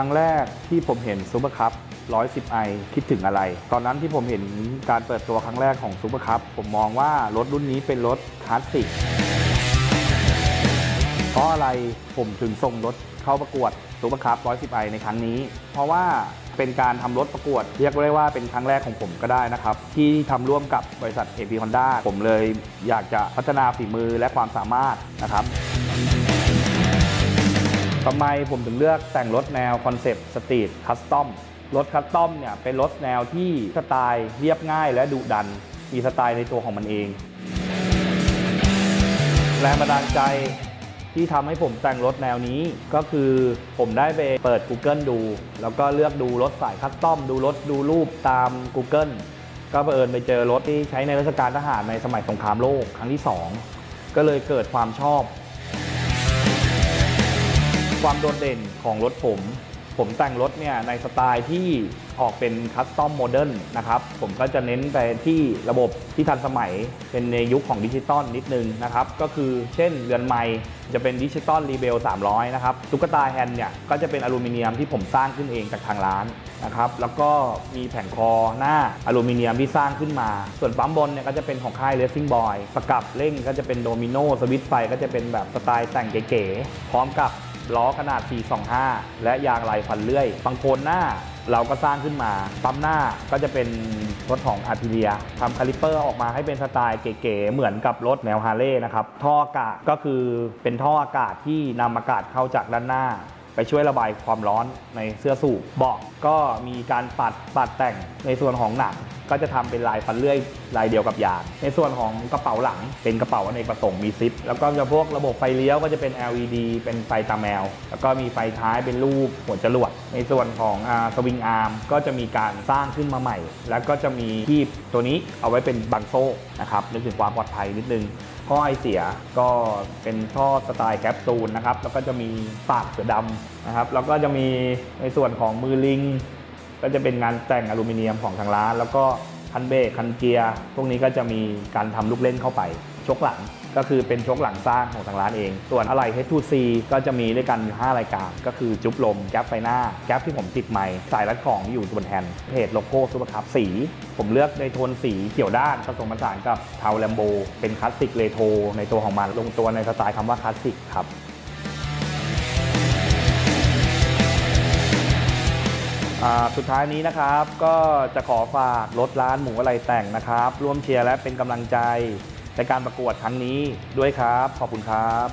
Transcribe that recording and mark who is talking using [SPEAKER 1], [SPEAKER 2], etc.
[SPEAKER 1] ครั้งแรกที่ผมเห็น Super Cub 110i คิดถึงอะไร ตอนนั้นที่ผมเห็นการเปิดตัวครั้งแรกของ Super Cub ผมมองว่ารถรุ่นนี้เป็นรถคลาสสิก เพราะอะไรผมถึงส่งรถเข้าประกวด Super Cub 110i ในครั้งนี้ เพราะว่าเป็นการทำรถประกวด เรียกได้ว่าเป็นครั้งแรกของผมก็ได้นะครับ ที่ทำร่วมกับบริษัท AP Honda ผมเลยอยากจะพัฒนาฝีมือและความสามารถนะครับ ทำไมผมถึงเลือกแต่งรถแนว concept street custom รถ custom เนี่ยเป็นรถแนวที่สไตล์เรียบง่ายและดุดัน มีสไตล์ในตัวของมันเอง แรงบันดาลใจที่ทำให้ผมแต่งรถแนวนี้ก็คือผมได้ไปเปิด Google ดู แล้วก็เลือกดูรถสาย custom ดูรถดูรูปตาม Google ก็เผอิญไปเจอรถที่ใช้ในราชการทหารในสมัยสงครามโลกครั้งที่ 2 ก็เลยเกิดความชอบ ความโดดเด่นของรถผม ผมแต่งรถเนี่ยในสไตล์ที่ออกเป็น custom modern นะครับผมก็จะเน้นไปที่ระบบที่ทันสมัยเป็นในยุคของดิจิตอลนิดนึงนะครับ ก็คือเช่นเรือนไมล์จะเป็นดิจิตอล Rebel 300 นะครับตุ๊กตาแฮนด์เนี่ยก็จะเป็นอลูมิเนียมที่ผมสร้างขึ้นเองจากทางร้านนะครับแล้วก็มีแผงคอหน้าอลูมิเนียมที่สร้างขึ้นมา ส่วนปั๊มบนเนี่ยก็จะเป็นของค่าย Racing Boy ประกับเร่งก็จะเป็นโดมิโนสวิตช์ไฟก็จะเป็นแบบสไตล์แต่งเก๋ๆพร้อมกับ ล้อขนาด 425 และยางลายฟันเลื่อยบังโคลนหน้าเราก็สร้างขึ้นมาปั๊มหน้าก็จะเป็นรถของ Aprilia ทำคาลิปเปอร์ออกมาให้เป็นสไตล์เก๋ๆเหมือนกับรถแนวฮาร์เลย์นะครับท่ออากาศก็คือเป็นท่ออากาศที่นำอากาศเข้าจากด้านหน้า ไปช่วยระบายความร้อนในเสื้อสูบเบาะก็มีการปัดปัดแต่งในส่วนของหนังก็จะทำเป็นลายฟันเลื่อยลายเดียวกับยาง ในส่วนของกระเป๋าหลังเป็นกระเป๋าอเนกประสงค์มีซิป แล้วก็จะพวกระบบไฟเลี้ยวก็จะเป็น LED เป็นไฟตาแมว แล้วก็มีไฟท้ายเป็นรูปหัวจรวด ในส่วนของสวิงอาร์มก็จะมีการสร้างขึ้นมาใหม่ แล้วก็จะมีที่ตัวนี้เอาไว้เป็นบังโซ่นะครับนึกถึงความปลอดภัยนิดนึง ท่อไอเสียก็เป็นท่อสไตล์แคปซูลนะครับ แล้วก็จะมีปากเสือดำนะครับ แล้วก็จะมีในส่วนของมือลิง ก็จะเป็นงานแต่งอลูมิเนียมของทางร้าน แล้วก็คันเบรกคันเกียร์พวกนี้ก็จะมีการทำลูกเล่นเข้าไป โช้คหลังก็คือเป็นโช้คหลังสร้างของทางร้านเอง ส่วนอะไหล่ H2C ก็จะมีด้วยกันอยู่5รายการ ก็คือจุ๊บลม แก๊ปไฟหน้า แก๊ปที่ผมติดใหม่สายรัดของอยู่บนแฮนด์เพจโลโก้ Super Cub สี ผมเลือกในโทนสีเขียวด้านผสมผสานกับเทา Lambo เป็นคลาสสิกเรโทรในตัวของมันลงตัวในสไตล์คำว่าคลาสสิกครับอ่าสุดท้ายนี้นะครับก็จะขอฝากรถร้านหมูอะไรแต่งนะครับ ร่วมเชียร์และเป็นกำลังใจ ในการประกวดครั้งนี้ด้วยครับ ขอบคุณครับ